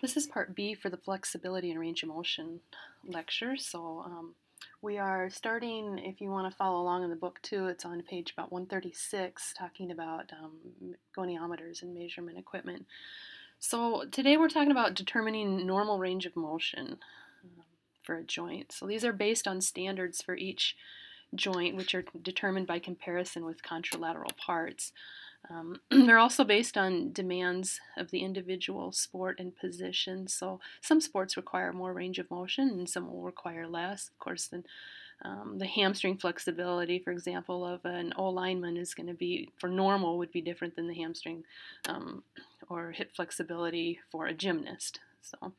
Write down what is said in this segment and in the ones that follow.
This is part B for the flexibility and range of motion lecture. So um, we are starting, if you want to follow along in the book too, it's on page about 136 talking about um, goniometers and measurement equipment. So today we're talking about determining normal range of motion um, for a joint. So these are based on standards for each joint, which are determined by comparison with contralateral parts. Um, they're also based on demands of the individual sport and position. So some sports require more range of motion and some will require less. Of course, then um, the hamstring flexibility, for example, of an O lineman is going to be, for normal, would be different than the hamstring um, or hip flexibility for a gymnast. So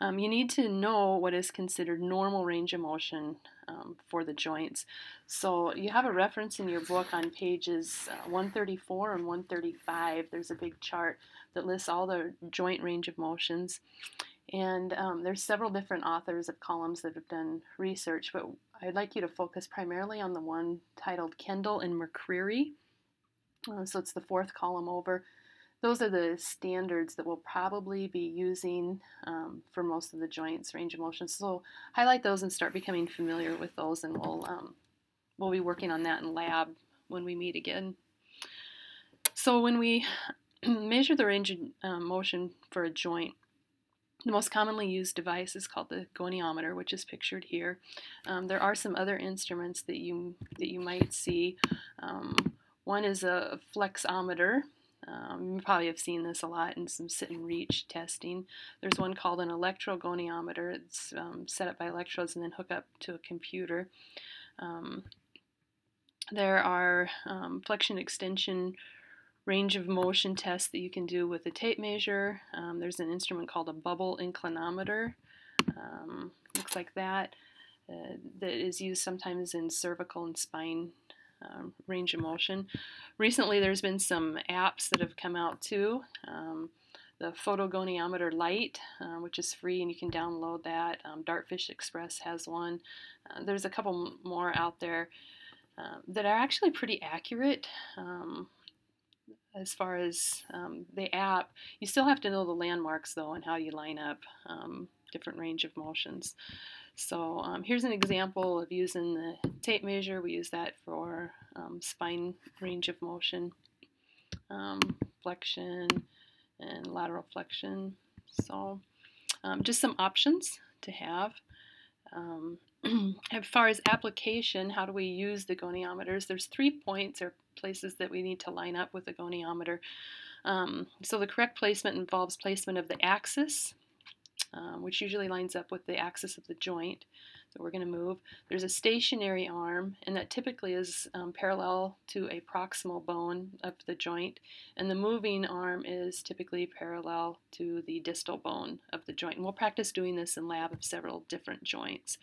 um, you need to know what is considered normal range of motion um, for the joints. So you have a reference in your book on pages uh, 134 and 135. There's a big chart that lists all the joint range of motions. And um, there's several different authors of columns that have done research, but I'd like you to focus primarily on the one titled Kendall and McCreary. Uh, so it's the fourth column over those are the standards that we'll probably be using um, for most of the joints range of motion. So highlight those and start becoming familiar with those, and we'll um, we'll be working on that in lab when we meet again. So when we measure the range of um, motion for a joint, the most commonly used device is called the goniometer, which is pictured here. Um, there are some other instruments that you that you might see. Um, one is a flexometer, um, you probably have seen this a lot in some sit and reach testing. There's one called an electrogoniometer. It's um, set up by electrodes and then hook up to a computer. Um, there are um, flexion extension range of motion tests that you can do with a tape measure. Um, there's an instrument called a bubble inclinometer. Um, looks like that. Uh, that is used sometimes in cervical and spine um, range of motion. Recently, there's been some apps that have come out too. Um, the Photogoniometer Lite, uh, which is free and you can download that. Um, Dartfish Express has one. Uh, there's a couple more out there uh, that are actually pretty accurate um, as far as um, the app. You still have to know the landmarks though and how you line up different range of motions. So um, here's an example of using the tape measure. We use that for um, spine range of motion, um, flexion, and lateral flexion. So um, just some options to have. Um, as far as application, how do we use the goniometers? There's three points or places that we need to line up with the goniometer. Um, so the correct placement involves placement of the axis, um, which usually lines up with the axis of the joint that we're going to move. There's a stationary arm, and that typically is um, parallel to a proximal bone of the joint, and the moving arm is typically parallel to the distal bone of the joint. And we'll practice doing this in lab of several different joints.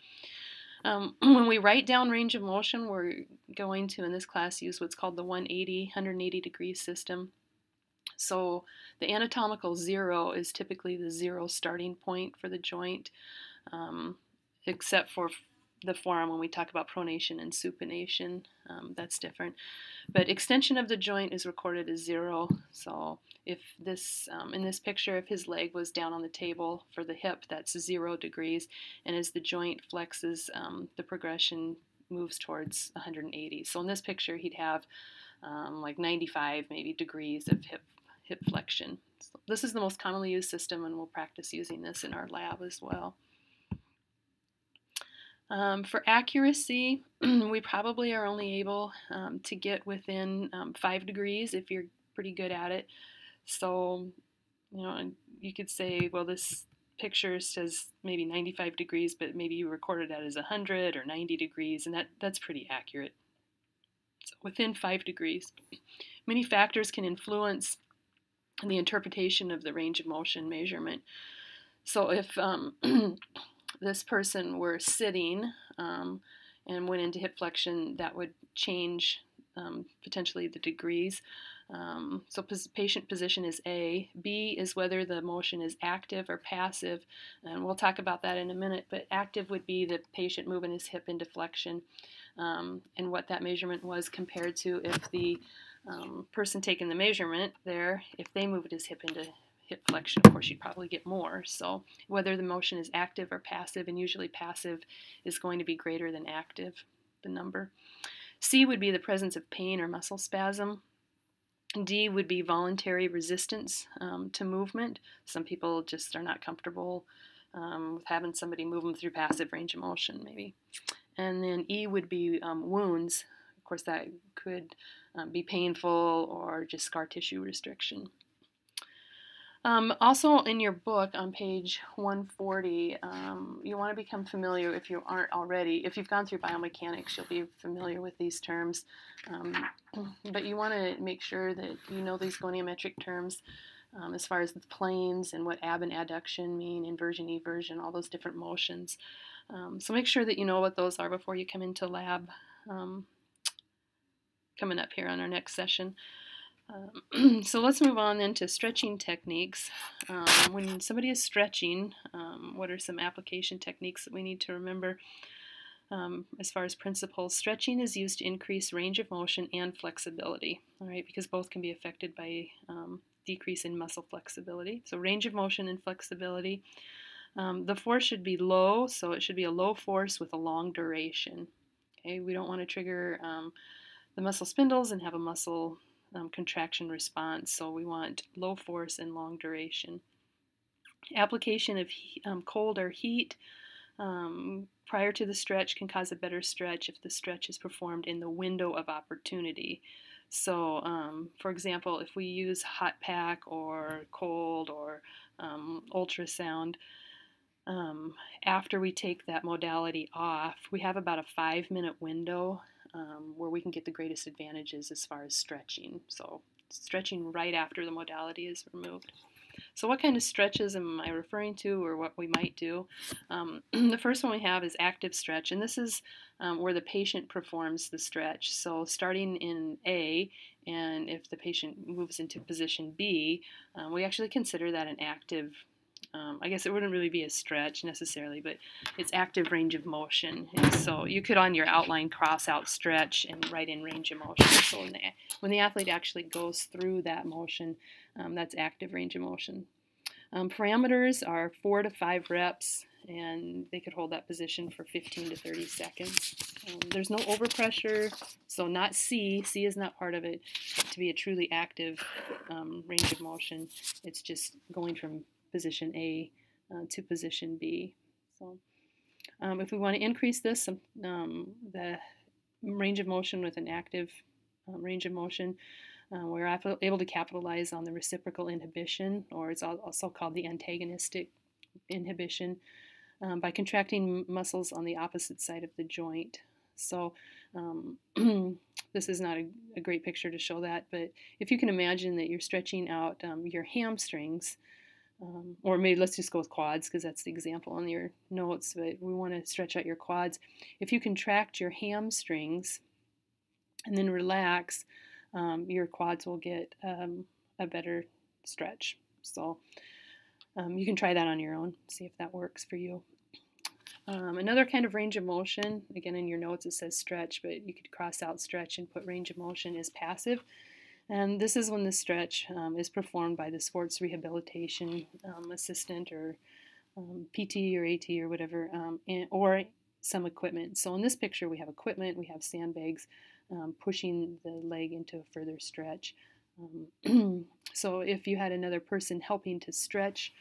Um, when we write down range of motion, we're going to, in this class, use what's called the 180, 180 degree system. So the anatomical zero is typically the zero starting point for the joint, um, except for the forearm when we talk about pronation and supination. Um, that's different. But extension of the joint is recorded as zero. So if this, um, in this picture, if his leg was down on the table for the hip, that's zero degrees. And as the joint flexes, um, the progression moves towards 180. So in this picture, he'd have um, like 95 maybe degrees of hip hip flexion. So this is the most commonly used system and we'll practice using this in our lab as well. Um, for accuracy, we probably are only able um, to get within um, 5 degrees if you're pretty good at it. So, you know, you could say, well, this picture says maybe 95 degrees, but maybe you recorded that as 100 or 90 degrees, and that, that's pretty accurate. So within 5 degrees. Many factors can influence the interpretation of the range of motion measurement. So if um, this person were sitting um, and went into hip flexion, that would change um, potentially the degrees. Um, so patient position is A. B is whether the motion is active or passive, and we'll talk about that in a minute. But active would be the patient moving his hip into flexion, um, and what that measurement was compared to if the um, person taking the measurement there, if they moved his hip into hip flexion, of course, you'd probably get more. So whether the motion is active or passive, and usually passive is going to be greater than active, the number. C would be the presence of pain or muscle spasm. D would be voluntary resistance um, to movement. Some people just are not comfortable um, with having somebody move them through passive range of motion, maybe. And then E would be um, wounds. Course, that could um, be painful or just scar tissue restriction. Um, also, in your book on page 140, um, you want to become familiar, if you aren't already, if you've gone through biomechanics, you'll be familiar with these terms. Um, but you want to make sure that you know these goniometric terms um, as far as the planes and what ab and adduction mean, inversion, eversion, all those different motions. Um, so make sure that you know what those are before you come into lab um, coming up here on our next session. Um, so let's move on then to stretching techniques. Um, when somebody is stretching, um, what are some application techniques that we need to remember um, as far as principles? Stretching is used to increase range of motion and flexibility, all right, because both can be affected by um, decrease in muscle flexibility. So range of motion and flexibility. Um, the force should be low, so it should be a low force with a long duration. Okay, we don't want to trigger the muscle spindles and have a muscle um, contraction response. So we want low force and long duration. Application of um, cold or heat um, prior to the stretch can cause a better stretch if the stretch is performed in the window of opportunity. So, um, for example, if we use hot pack or cold or um, ultrasound, um, after we take that modality off, we have about a five minute window um, where we can get the greatest advantages as far as stretching. So, stretching right after the modality is removed. So, what kind of stretches am I referring to, or what we might do? Um, the first one we have is active stretch, and this is um, where the patient performs the stretch. So, starting in A, and if the patient moves into position B, um, we actually consider that an active um, I guess it wouldn't really be a stretch necessarily, but it's active range of motion. And so you could on your outline cross out stretch and write in range of motion. So when the, when the athlete actually goes through that motion, um, that's active range of motion. Um, parameters are four to five reps, and they could hold that position for 15 to 30 seconds. Um, there's no overpressure, so not C. C is not part of it. To be a truly active um, range of motion, it's just going from position A uh, to position B. So um, if we want to increase this, um, the range of motion with an active um, range of motion, uh, we're able to capitalize on the reciprocal inhibition, or it's also called the antagonistic inhibition, um, by contracting muscles on the opposite side of the joint. So um, this is not a, a, great picture to show that, but if you can imagine that you're stretching out um, your hamstrings, um, or maybe let's just go with quads because that's the example on your notes, but we want to stretch out your quads. If you contract your hamstrings and then relax, um, your quads will get um, a better stretch. So um, you can try that on your own, see if that works for you. Um, another kind of range of motion, again in your notes it says stretch, but you could cross out stretch and put range of motion is passive. And this is when the stretch um, is performed by the sports rehabilitation um, assistant or um, PT or AT or whatever, um, and, or some equipment. So in this picture, we have equipment, we have sandbags um, pushing the leg into a further stretch. Um, so if you had another person helping to stretch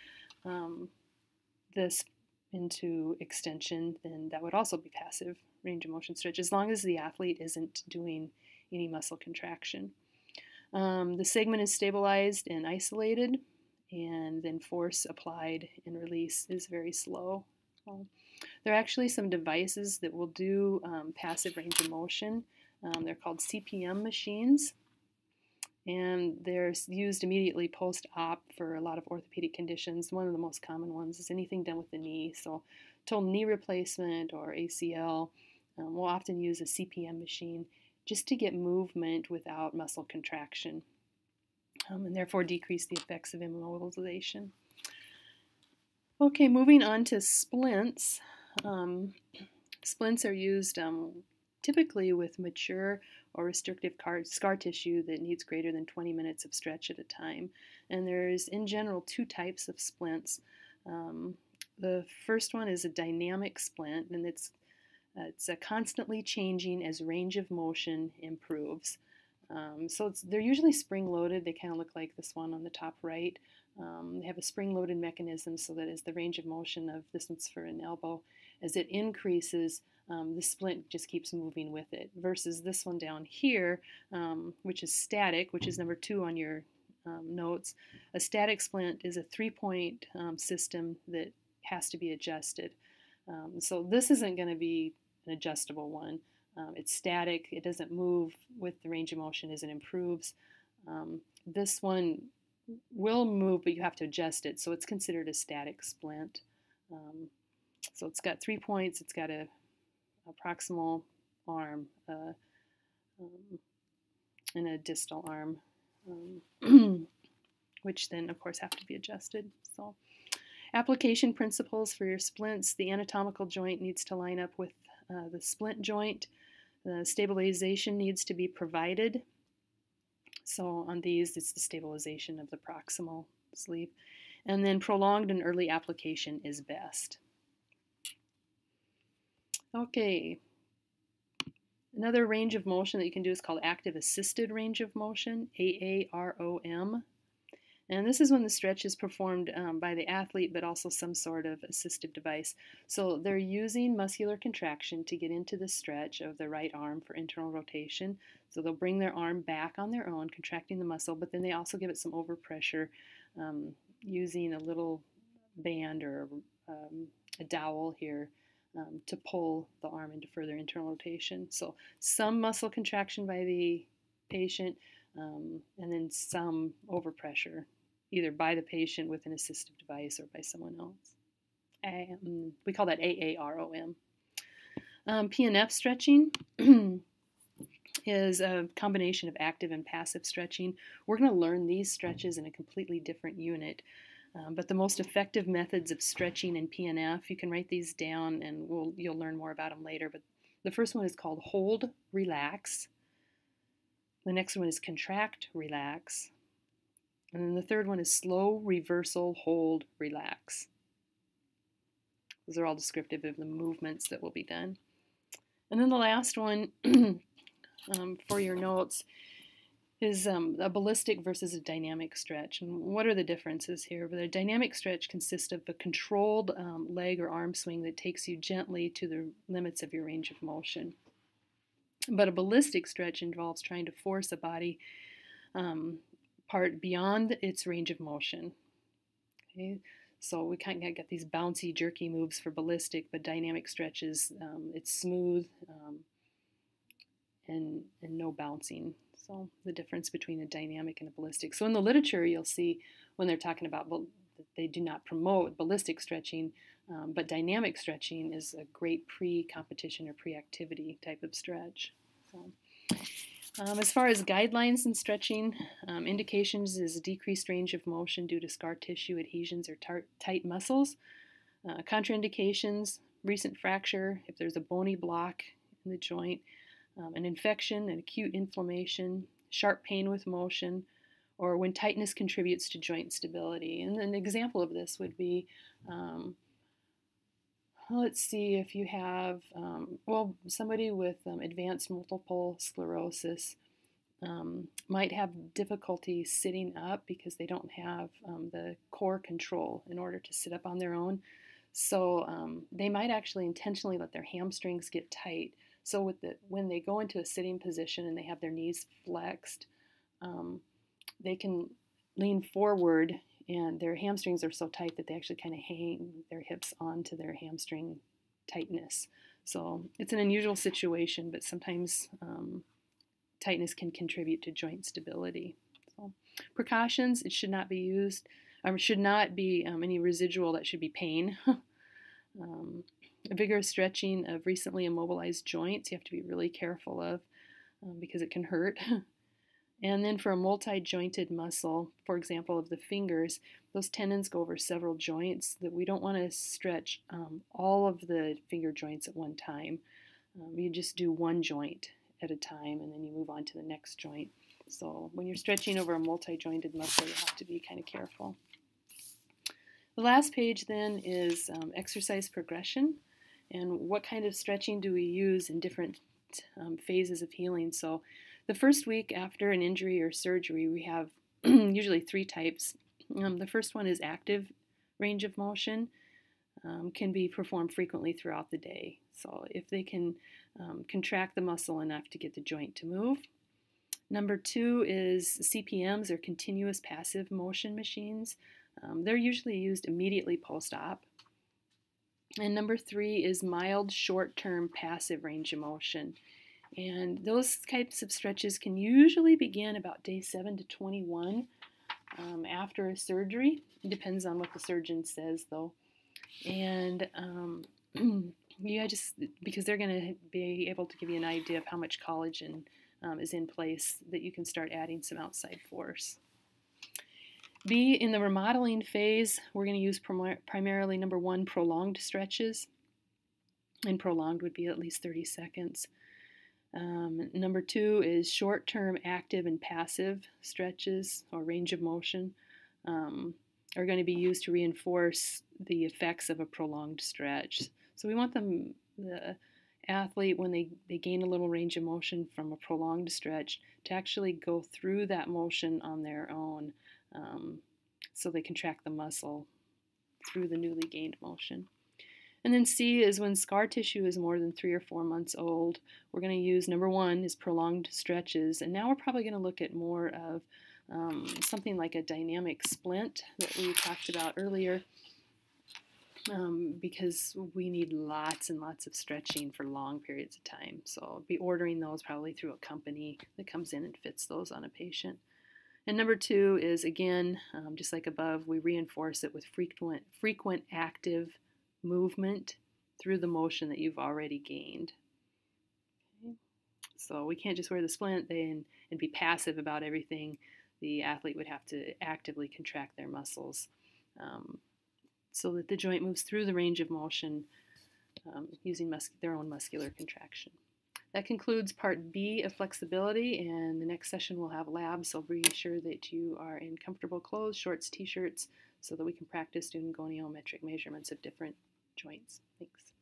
this into extension, then that would also be passive range of motion stretch, as long as the athlete isn't doing any muscle contraction. Um, the segment is stabilized and isolated, and then force applied and release is very slow. Um, there are actually some devices that will do um, passive range of motion. Um, they're called CPM machines, and they're used immediately post-op for a lot of orthopedic conditions. One of the most common ones is anything done with the knee, so total knee replacement or ACL. Um, we'll often use a CPM machine just to get movement without muscle contraction um, and therefore decrease the effects of immobilization. Okay, moving on to splints. Um, splints are used um, typically with mature or restrictive scar tissue that needs greater than 20 minutes of stretch at a time. And there's, in general, two types of splints. Um, the first one is a dynamic splint, and it's uh, it's constantly changing as range of motion improves. Um, so they're usually spring-loaded. They kind of look like this one on the top right. Um, they have a spring-loaded mechanism so that as the range of motion of this one's for an elbow, as it increases, um, the splint just keeps moving with it. Versus this one down here, um, which is static, which is number two on your um, notes. A static splint is a three-point um, system that has to be adjusted. So this isn't going to be an adjustable one. Um, it's static. It doesn't move with the range of motion as it improves. Um, this one will move, but you have to adjust it. So it's considered a static splint. Um, so it's got three points. It's got a, a proximal arm uh, um, and a distal arm, um, which then, of course, have to be adjusted. So application principles for your splints. The anatomical joint needs to line up with uh, the splint joint. The stabilization needs to be provided. So on these, it's the stabilization of the proximal sleeve. And then prolonged and early application is best. Okay. Another range of motion that you can do is called active assisted range of motion, AAROM. And this is when the stretch is performed um, by the athlete, but also some sort of assistive device. So they're using muscular contraction to get into the stretch of the right arm for internal rotation. So they'll bring their arm back on their own, contracting the muscle, but then they also give it some overpressure um, using a little band or um, a dowel here um, to pull the arm into further internal rotation. So some muscle contraction by the patient, um, and then some overpressure either by the patient with an assistive device or by someone else. Um, we call that AAROM. Um, PNF stretching is a combination of active and passive stretching. We're going to learn these stretches in a completely different unit. Um, but the most effective methods of stretching in PNF, you can write these down and we'll, you'll learn more about them later. But the first one is called hold, relax. The next one is contract, relax. And then the third one is slow, reversal, hold, relax. Those are all descriptive of the movements that will be done. And then the last one um, for your notes is um, a ballistic versus a dynamic stretch. And what are the differences here? But a dynamic stretch consists of a controlled um, leg or arm swing that takes you gently to the limits of your range of motion. But a ballistic stretch involves trying to force a body um, part beyond its range of motion. Okay, so we kind of get these bouncy, jerky moves for ballistic, but dynamic stretches, um, it's smooth um, and, and no bouncing. So the difference between a dynamic and a ballistic. So in the literature, you'll see when they're talking about they do not promote ballistic stretching, um, but dynamic stretching is a great pre-competition or pre-activity type of stretch. So, um, as far as guidelines in stretching, um, indications is a decreased range of motion due to scar tissue adhesions or tight muscles. Uh, contraindications, recent fracture, if there's a bony block in the joint, um, an infection, an acute inflammation, sharp pain with motion, or when tightness contributes to joint stability. And an example of this would be um, let's see if you have, um, well, somebody with um, advanced multiple sclerosis um, might have difficulty sitting up because they don't have um, the core control in order to sit up on their own. So um, they might actually intentionally let their hamstrings get tight. So with the, when they go into a sitting position and they have their knees flexed, um, they can lean forward and their hamstrings are so tight that they actually kind of hang their hips onto their hamstring tightness. So it's an unusual situation, but sometimes um, tightness can contribute to joint stability. So precautions: it should not be used, or should not be um, any residual that should be pain. um, vigorous stretching of recently immobilized joints you have to be really careful of um, because it can hurt. And then for a multi-jointed muscle, for example, of the fingers, those tendons go over several joints that we don't want to stretch um, all of the finger joints at one time. Um, you just do one joint at a time and then you move on to the next joint. So when you're stretching over a multi-jointed muscle, you have to be kind of careful. The last page then is um, exercise progression and what kind of stretching do we use in different um, phases of healing. So the first week after an injury or surgery, we have usually three types. Um, the first one is active range of motion, um, can be performed frequently throughout the day. So if they can um, contract the muscle enough to get the joint to move. Number two is CPMs or continuous passive motion machines. Um, they're usually used immediately post-op. And number three is mild short-term passive range of motion. And those types of stretches can usually begin about day 7 to 21 um, after a surgery. It depends on what the surgeon says, though. And um, yeah, just because they're going to be able to give you an idea of how much collagen um, is in place that you can start adding some outside force. B, in the remodeling phase, we're going to use prim primarily number one, prolonged stretches. And prolonged would be at least 30 seconds. Um, number two is short term active and passive stretches or range of motion um, are going to be used to reinforce the effects of a prolonged stretch. So we want them, the athlete, when they, they gain a little range of motion from a prolonged stretch, to actually go through that motion on their own um, so they can contract the muscle through the newly gained motion. And then C is when scar tissue is more than three or four months old. We're going to use number one is prolonged stretches. And now we're probably going to look at more of um, something like a dynamic splint that we talked about earlier. Um, because we need lots and lots of stretching for long periods of time. So I'll be ordering those probably through a company that comes in and fits those on a patient. And number two is again, um, just like above, we reinforce it with frequent, frequent active movement through the motion that you've already gained. Okay. So we can't just wear the splint and, and be passive about everything. The athlete would have to actively contract their muscles um, so that the joint moves through the range of motion um, using their own muscular contraction. That concludes part B of flexibility, and the next session we'll have labs, so be sure that you are in comfortable clothes, shorts, t-shirts, so that we can practice doing goniometric measurements of different joints. Thanks.